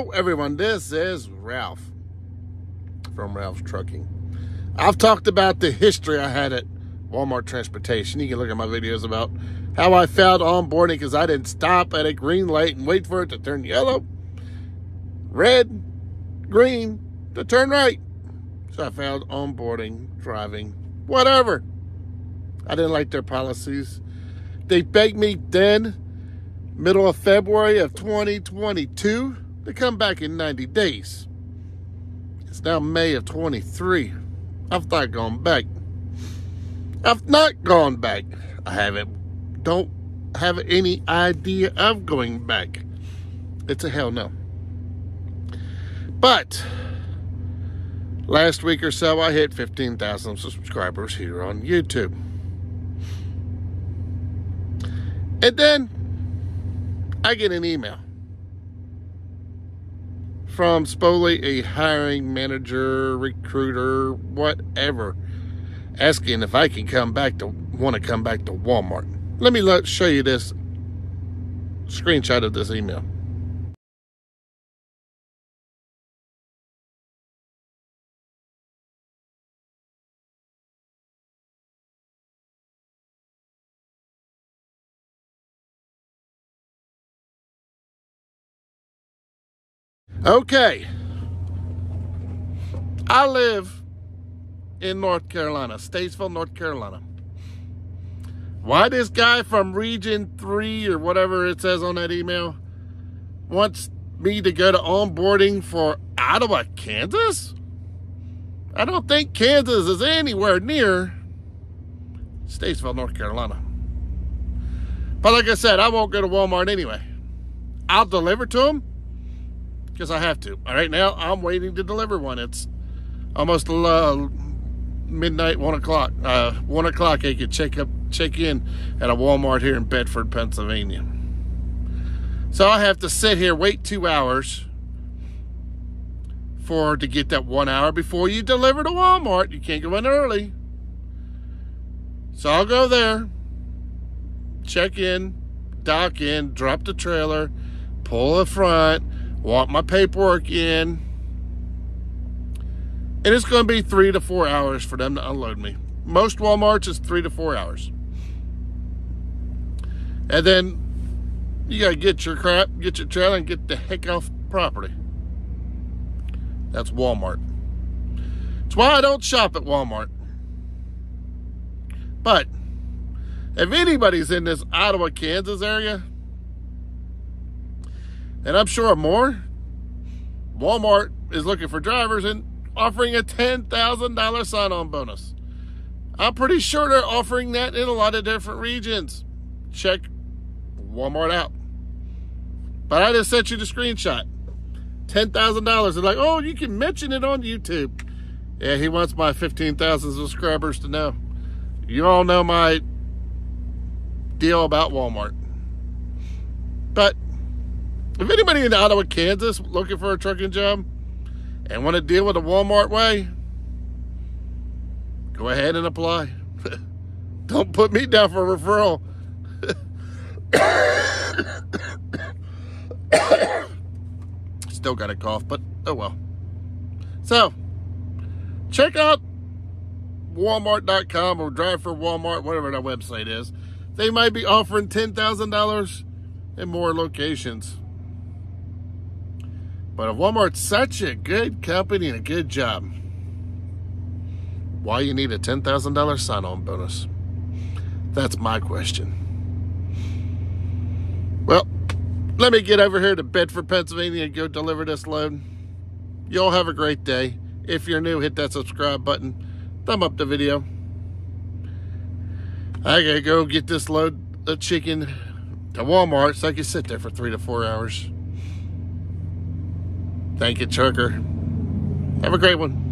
Hello, everyone. This is Ralph from Ralph's Trucking. I've talked about the history I had at Walmart Transportation. You can look at my videos about how I failed onboarding because I didn't stop at a green light and wait for it to turn yellow, red, green to turn right. So I failed onboarding, driving, whatever. I didn't like their policies. They begged me then, middle of February of 2022 to come back in 90 days. It's now May of 23. I've not gone back. I've not gone back. I haven't, don't have any idea of going back. It's a hell no. But last week or so, I hit 15,000 subscribers here on YouTube. And then I get an email from Spoli, a hiring manager, recruiter, whatever, asking if I can come back to want to come back to Walmart. Let me let, show you this screenshot of this email. Okay. I live in North Carolina, Statesville, North Carolina. Why this guy from Region 3 or whatever it says on that email wants me to go to onboarding for Ottawa, Kansas? I don't think Kansas is anywhere near Statesville, North Carolina. But like I said, I won't go to Walmart anyway. I'll deliver to them because I have to. All right, now I'm waiting to deliver one. It's almost uh, midnight, one o'clock. Uh, one o'clock, I could check up, check in at a Walmart here in Bedford, Pennsylvania. So I have to sit here, wait two hours for to get that one hour before you deliver to Walmart. You can't go in early. So I'll go there, check in, dock in, drop the trailer, pull the front, walk my paperwork in. And it's going to be three to four hours for them to unload me. Most Walmarts is three to four hours. And then you got to get your crap, get your trailer, and get the heck off property. That's Walmart. That's why I don't shop at Walmart. But if anybody's in this Ottawa, Kansas area, and I'm sure more, Walmart is looking for drivers and offering a $10,000 sign on bonus. I'm pretty sure they're offering that in a lot of different regions. Check Walmart out. But I just sent you the screenshot. $10,000. They're like, oh, you can mention it on YouTube. Yeah, he wants my 15,000 subscribers to know. You all know my deal about Walmart. But if anybody in Ottawa, Kansas looking for a trucking job and want to deal with the Walmart way, go ahead and apply. Don't put me down for a referral. Still got a cough, but oh well. So, check out walmart.com or drive for Walmart, whatever that website is. They might be offering $10,000 in more locations. But if Walmart's such a good company and a good job, why you need a $10,000 sign-on bonus? That's my question. Well, let me get over here to Bedford, Pennsylvania and go deliver this load. Y'all have a great day. If you're new, hit that subscribe button. Thumb up the video. I gotta go get this load of chicken to Walmart so I can sit there for three to four hours. Thank you, Trucker. Have a great one.